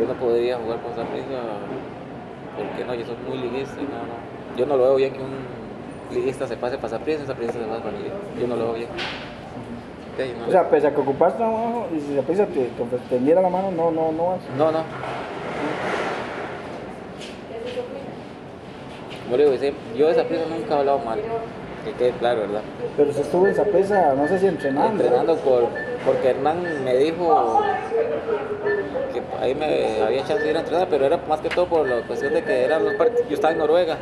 yo no podría jugar con Saprissa, porque no, yo soy muy liguista, no, no. Yo no lo veo bien que un liguista se pase para Saprissa Saprissa se pase para Liga. Yo no lo veo bien. No. O sea, pese a que ocupas trabajo y si Saprissa te, te ofre- te diera la mano, no, no, no vas. No, no. Como le digo, sí, yo de esa prisa nunca he hablado mal, que quede claro, ¿verdad? Pero se estuvo en Saprissa, no sé si entrenando. Entrenando por, porque Hernán me dijo que ahí me había chance de ir a entrenar, pero era más que todo por la cuestión de que eran los partidos, yo estaba en Noruega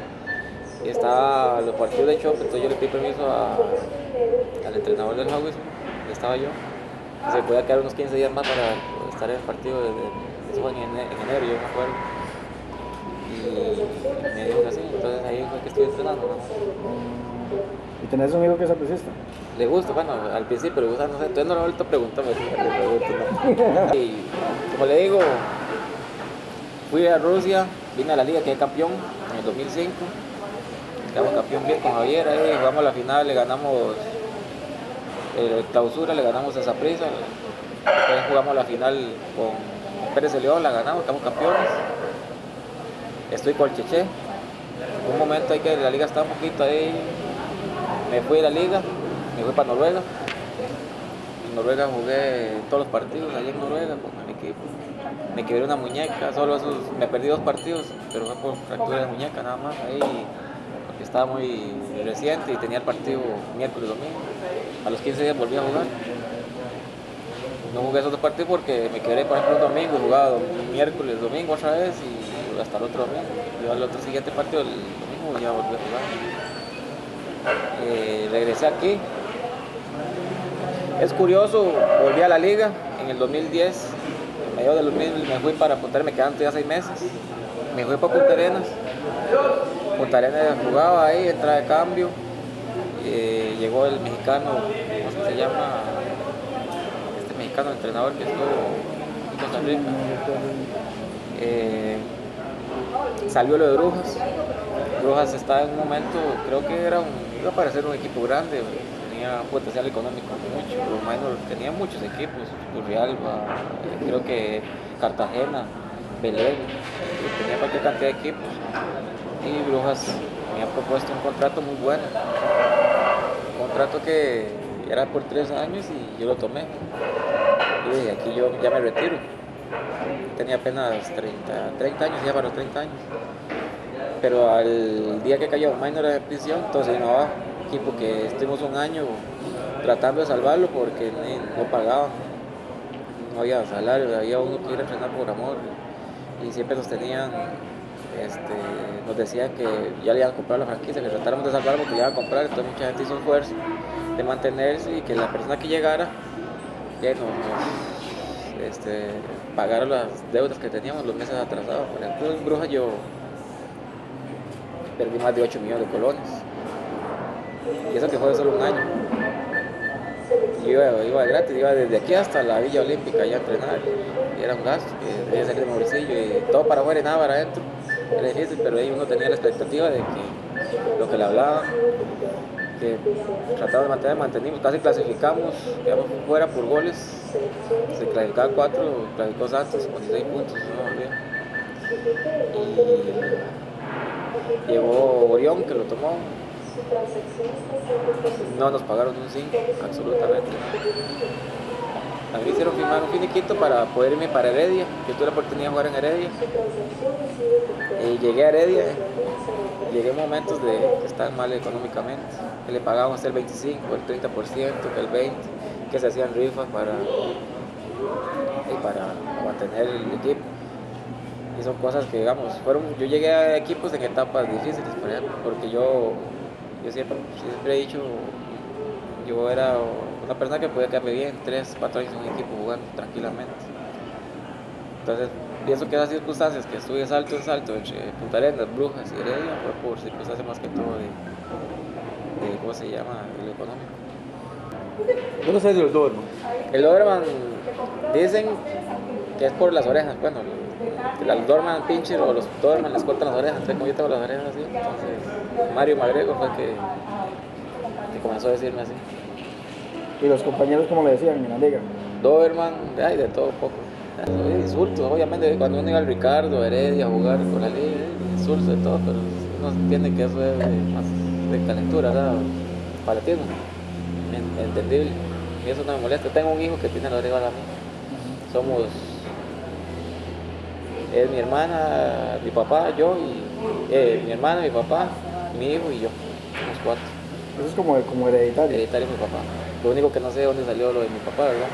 y estaba los partidos de Chop, entonces yo le pedí permiso al entrenador del Hawis, estaba yo, y se podía quedar unos 15 días más para estar en el partido de, eso fue en, ene- en enero, yo me acuerdo. Y me dijo que así, entonces ahí fue que estuve entrenando. Y tenés un amigo que es sapricista. Le gusta, bueno, al principio le gusta, no sé, entonces no le he vuelto a preguntar, le pregunto, ¿no? Y como le digo, fui a Rusia, vine a la liga, quedé campeón en el 2005, quedamos campeón bien con Javier, ahí jugamos la final, le ganamos el clausura, le ganamos a Saprissa, después jugamos la final con Pérez de León, la ganamos, quedamos campeones, estoy con Cheche, un momento ahí que la liga estaba un poquito ahí, me fui de la liga, me fui para Noruega. En Noruega jugué todos los partidos allá en Noruega con el equipo. Me quebré una muñeca, solo esos, me perdí dos partidos, pero fue por fractura de muñeca nada más ahí, porque estaba muy reciente y tenía el partido miércoles domingo. A los 15 días volví a jugar. No jugué esos dos partidos porque me quedé, por ejemplo, un domingo jugaba miércoles, domingo otra vez y hasta el otro domingo. Yo al otro siguiente partido, el domingo, ya volví a jugar. Eh, regresé aquí. Es curioso, volví a la liga en el 2010. En medio del 2000 me fui para Punta Arenas, me quedan todavía seis meses. Me fui para Punta Arenas. Punta Arenas jugaba ahí, entraba de cambio. Eh, llegó el mexicano, ¿cómo se llama? Este mexicano entrenador que estuvo en Costa Rica. Eh, salió lo de Brujas. Brujas estaba en un momento, creo que era un, iba a parecer un equipo grande, tenía un potencial económico mucho, los Minor tenía muchos equipos, Turrialba, creo que Cartagena, Belén, tenía cualquier cantidad de equipos. Y Brujas me ha propuesto un contrato muy bueno, un contrato que era por tres años y yo lo tomé. Y aquí yo ya me retiro. Tenía apenas 30, 30 años, ya para los 30 años pero al día que cayó Minor en prisión, entonces no abajo, equipo que estuvimos un año tratando de salvarlo porque no pagaban, no había salario, había uno que ir a entrenar por amor y siempre nos tenían, este, nos decían que ya le iban a comprar la franquicia, que tratáramos de salvarlo porque le iban a comprar, entonces mucha gente hizo esfuerzo de mantenerse y que la persona que llegara ya nos, nos, este, pagara las deudas que teníamos los meses atrasados. Por ejemplo, en Brujas yo perdí más de 8 millones de colones. Y eso que fue solo un año. Yo iba, iba gratis, iba desde aquí hasta la Villa Olímpica ya a entrenar. Y era un gasto, que debía salir de mi y todo para afuera y nada para adentro. Era difícil, pero ahí uno tenía la expectativa de que lo que le hablaban, que trataba de mantener, mantenimos, casi clasificamos, quedamos fuera por goles. Se clasificaba 4, clasificó Santos con 16 puntos, no. Y llegó Orión que lo tomó. No nos pagaron un 5, absolutamente. A mí me hicieron firmar un finiquito para poder irme para Heredia. Yo tuve la oportunidad de jugar en Heredia. Y llegué a Heredia. Llegué en momentos de que estaban mal económicamente. Que le pagábamos el 25, el 30%, que el 20%, que se hacían rifas para, para mantener el equipo. Y son cosas que, digamos, fueron, yo llegué a equipos en etapas difíciles, por ejemplo, porque yo, yo siempre, siempre he dicho, yo era una persona que podía quedarme bien, tres, cuatro años en un equipo jugando tranquilamente. Entonces, pienso que esas circunstancias que estuve salto en salto entre Punta Arenas, Brujas y Heredia fue por circunstancias más que todo de, de ¿cómo se llama?, de lo económico. Yo no sé de los dos, hermano. El Doberman, dicen que es por las orejas, bueno, que al Doberman pincher o los Doberman les cortan las orejas, entonces como yo tengo las orejas así, entonces Mario Magrego fue el que, que comenzó a decirme así. Y los compañeros, como le decían en la liga. Doberman, ay, de todo poco. insultos, obviamente cuando uno iba al Ricardo, Heredia a jugar con la liga, insultos de todo, pero uno entiende que eso es de, más de calentura, ¿verdad? Palatismo, en- entendible. Y eso no me molesta. Tengo un hijo que tiene la rival a mí. Somos, es mi hermana, mi papá, yo y eh, mi hermana, mi papá, mi hijo y yo. Somos cuatro. Eso es como, como hereditario. Hereditario mi papá. Lo único que no sé de dónde salió lo de mi papá, ¿verdad?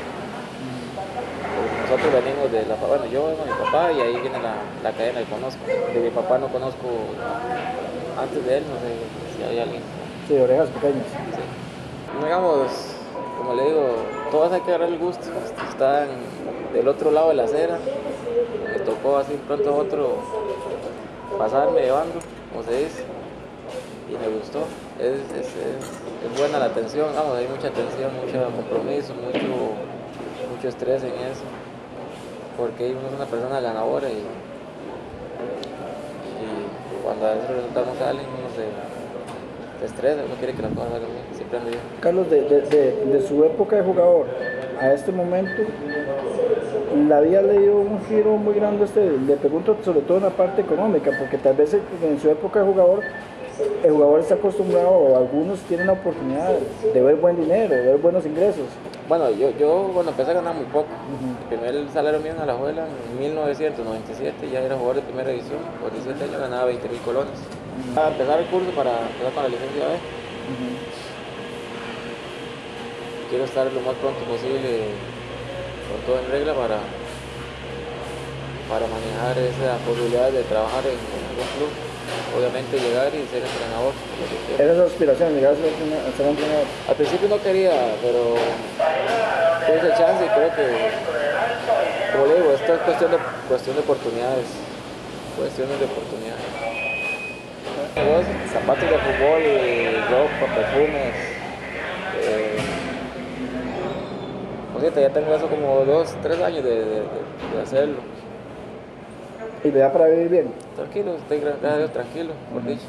Nosotros venimos de la bueno, yo vengo de mi papá y ahí viene la, la cadena que conozco. De mi papá no conozco antes de él, no sé si hay alguien. Sí, orejas pequeñas. Sí. Digamos, como le digo, todas hay que agarrar el gusto. Están del otro lado de la acera. Tocó así pronto a otro pasarme de bando, como se dice. Y me gustó. Es, es, es, buena la atención, vamos, hay mucha atención, mucho compromiso, mucho, mucho estrés en eso. Porque uno es una persona ganadora y, cuando esos resultados no salen, uno se, estresa, uno quiere que las cosas salgan bien, siempre bien. Carlos, de, de, de, de su época de jugador a este momento, la vida le dio un giro muy grande a usted. Le pregunto sobre todo en la parte económica, porque tal vez en su época de jugador, el jugador está acostumbrado, o algunos tienen la oportunidad de ver buen dinero, de ver buenos ingresos. Bueno, yo, yo cuando empecé a ganar muy poco. El primer salario mío en Alajuela en 1997 ya era jugador de primera división. Por 17 años ganaba 20 mil colones. A empezar el curso para empezar con la licencia B. Quiero estar lo más pronto posible con todo en regla para, para manejar esa posibilidad de trabajar en algún club. Obviamente llegar y ser entrenador. Esa es su aspiración, llegar a ser, a ser entrenador. Al principio no quería, pero tuve ese chance y creo que, como le digo, esto es cuestión de, cuestión de oportunidades. Cuestiones de oportunidades. Zapatos de fútbol, ropa, perfumes. Ya tengo eso como dos, tres años de, de- hacerlo. Y le da para vivir bien. Tranquilo, estoy gracias a Dios tranquilo, por dicho.